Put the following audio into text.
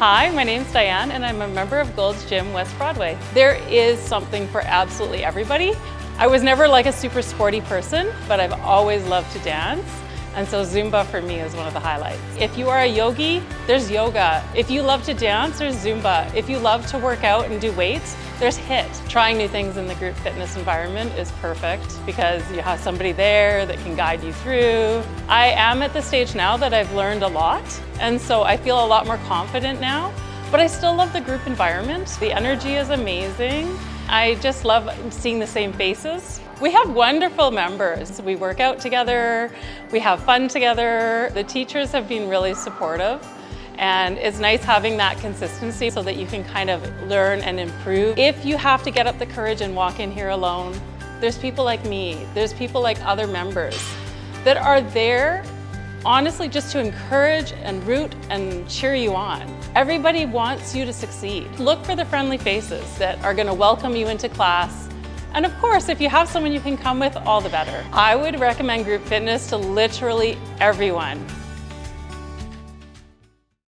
Hi, my name's Diane and I'm a member of Gold's Gym West Broadway. There is something for absolutely everybody. I was never like a super sporty person, but I've always loved to dance. And so Zumba for me is one of the highlights. If you are a yogi, there's yoga. If you love to dance, there's Zumba. If you love to work out and do weights, there's HIIT. Trying new things in the group fitness environment is perfect because you have somebody there that can guide you through. I am at the stage now that I've learned a lot, and so I feel a lot more confident now, but I still love the group environment. The energy is amazing. I just love seeing the same faces. We have wonderful members. We work out together, we have fun together. The teachers have been really supportive. And it's nice having that consistency so that you can kind of learn and improve. If you have to get up the courage and walk in here alone, there's people like me, there's people like other members that are there honestly just to encourage and root and cheer you on. Everybody wants you to succeed. Look for the friendly faces that are gonna welcome you into class. And of course, if you have someone you can come with, all the better. I would recommend group fitness to literally everyone.